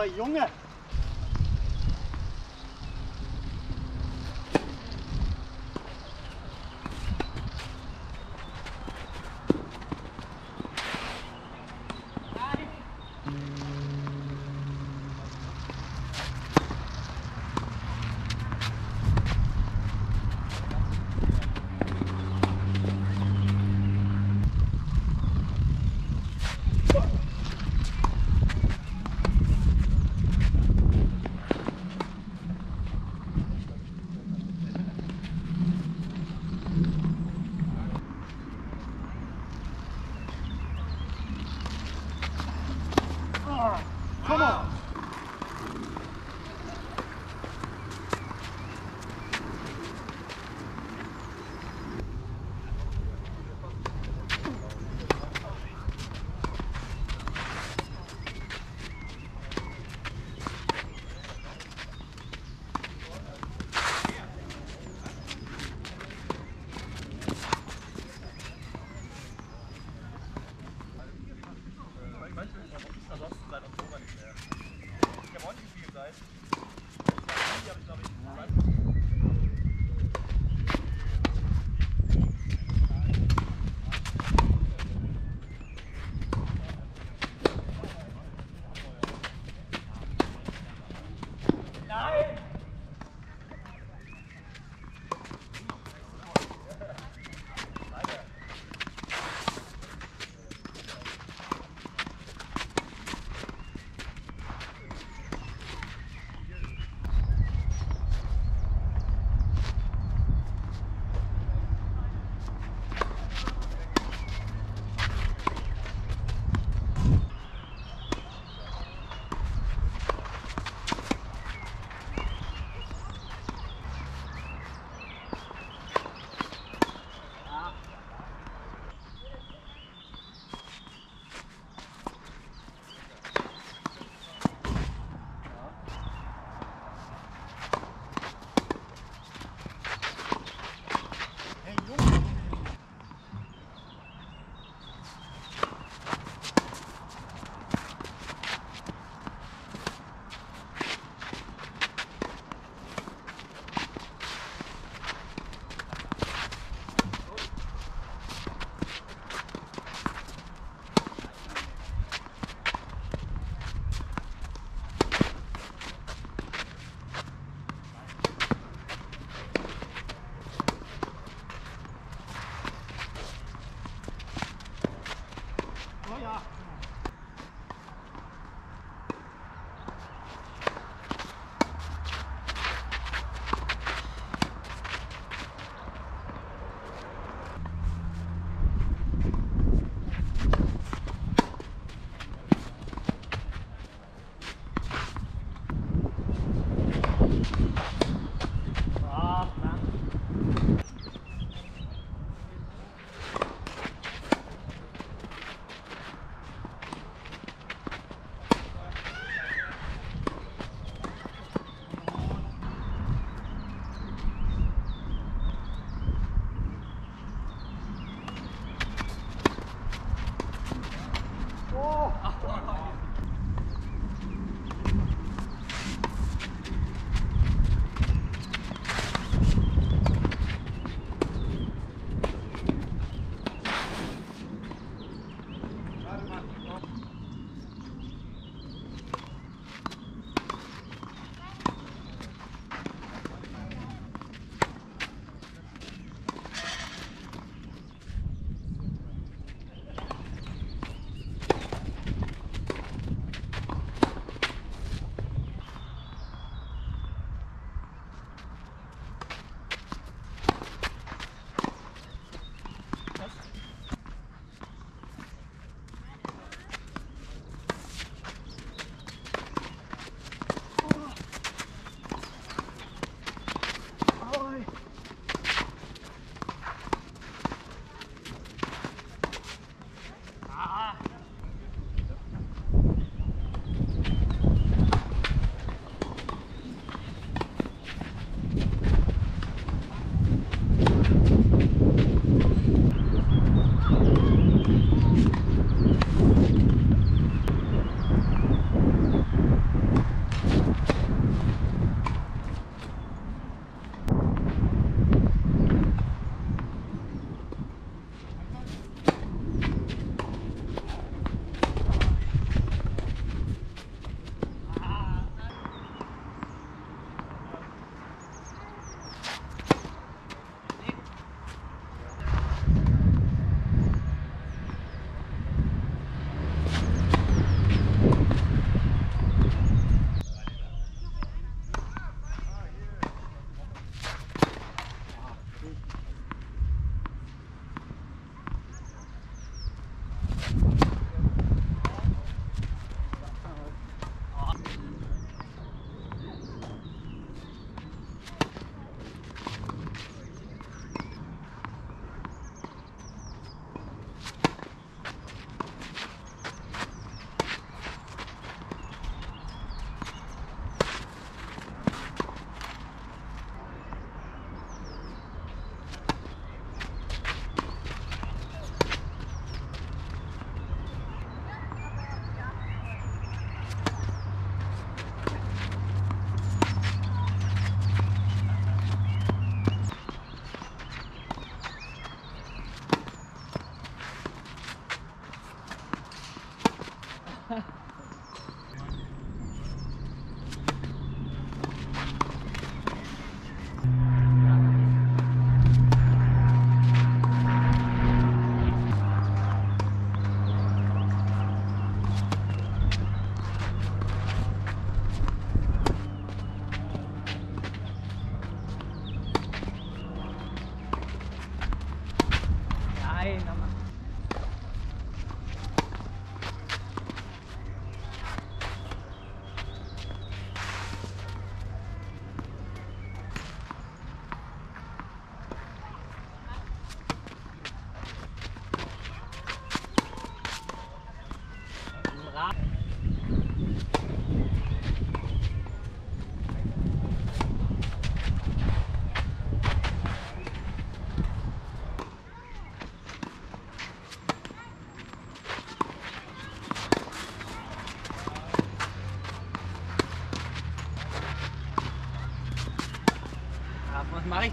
Oh Junge! Nein,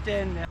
often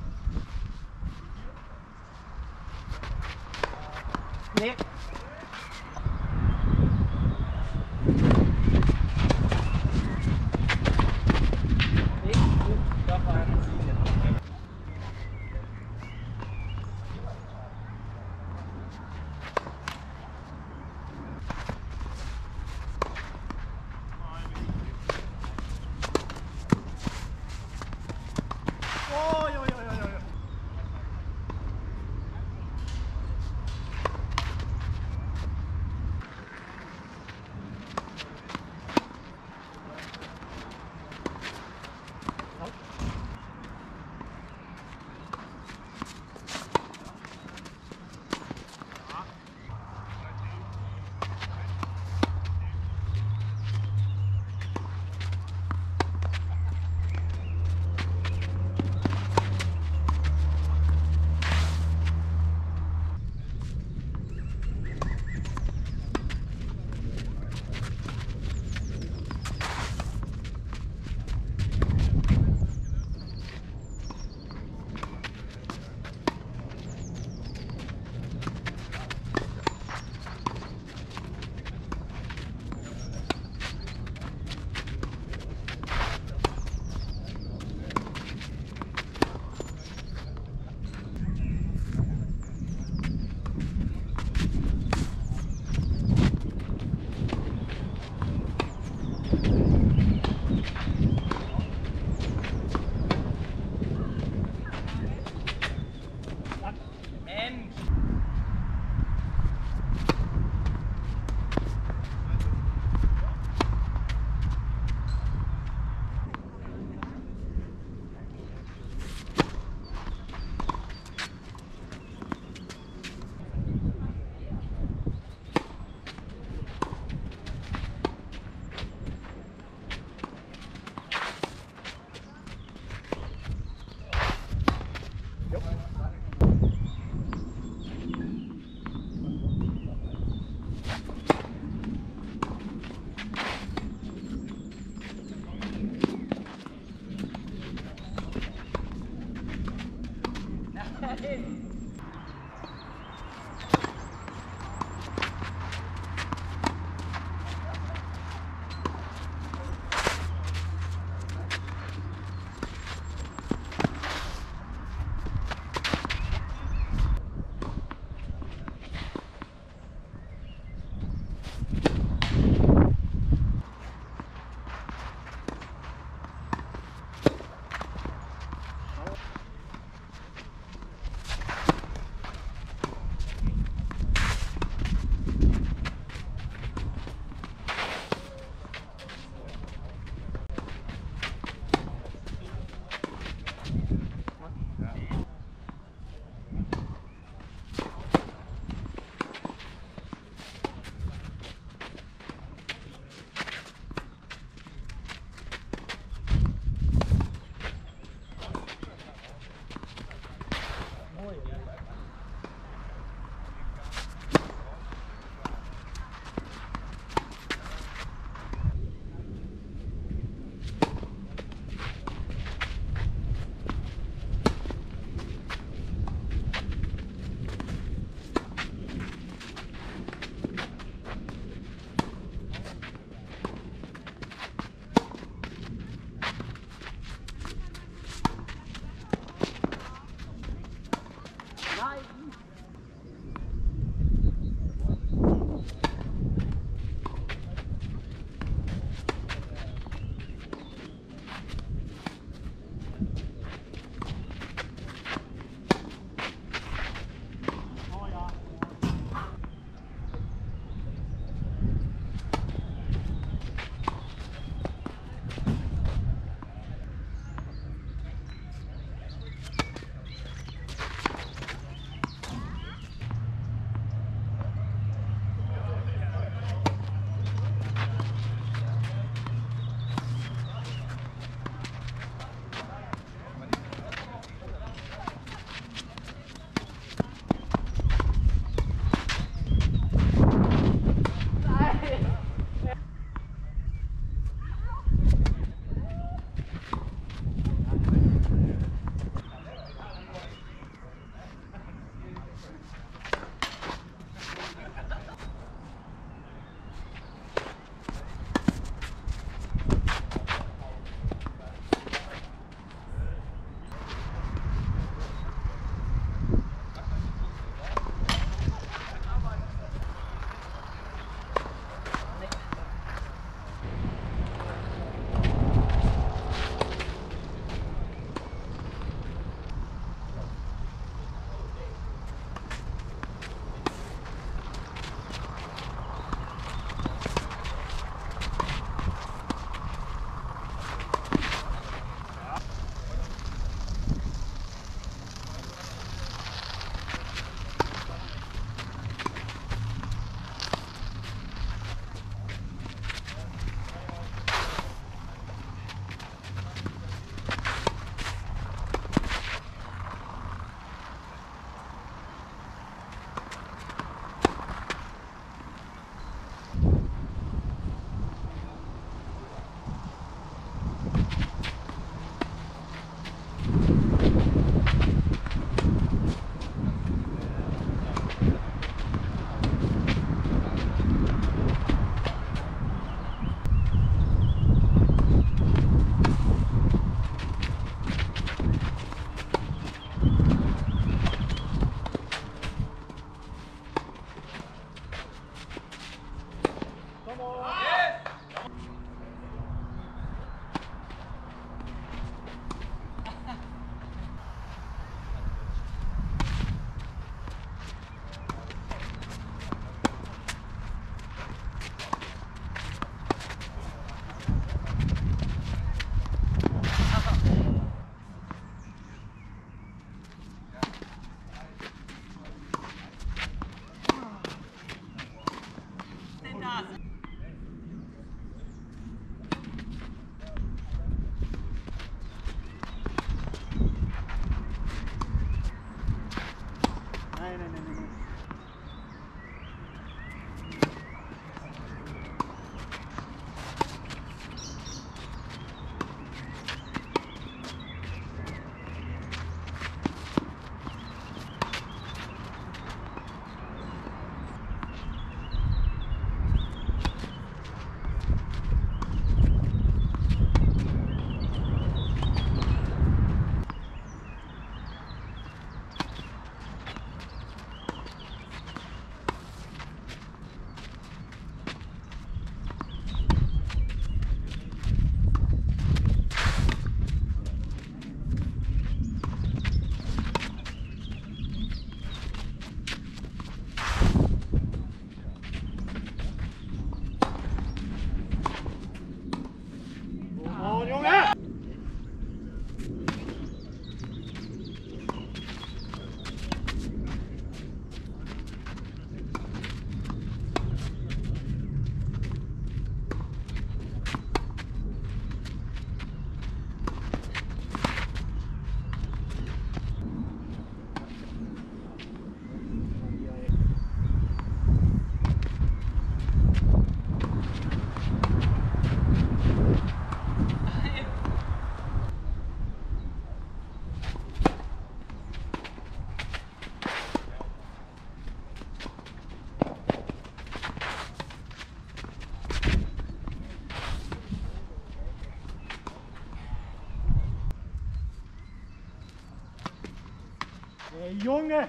Junge!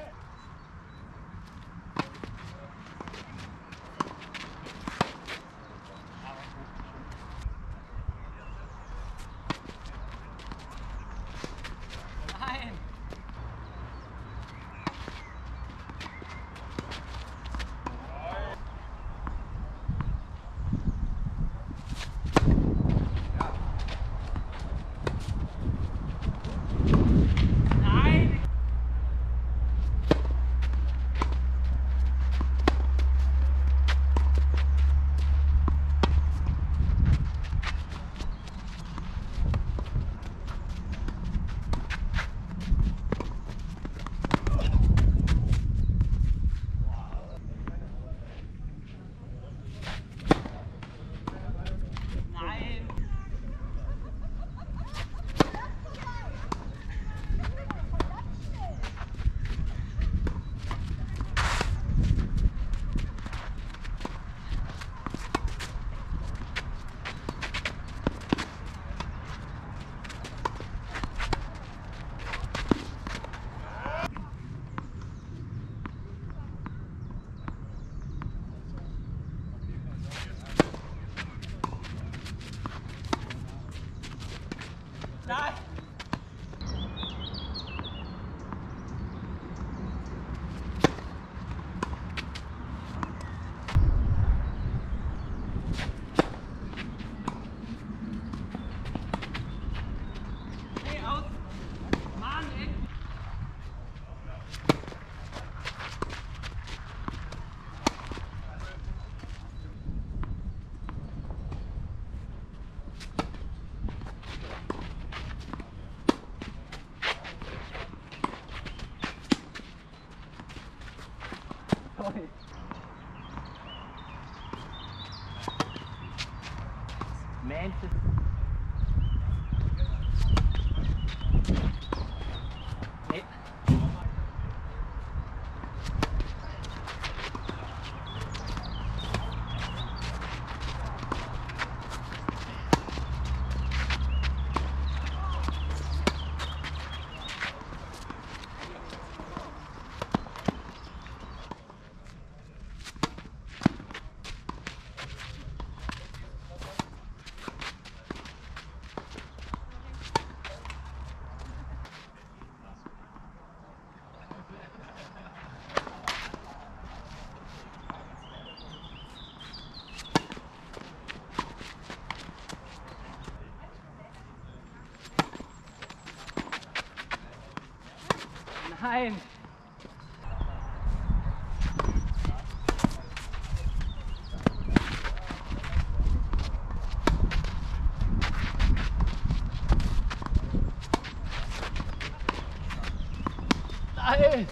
Nein! Nein!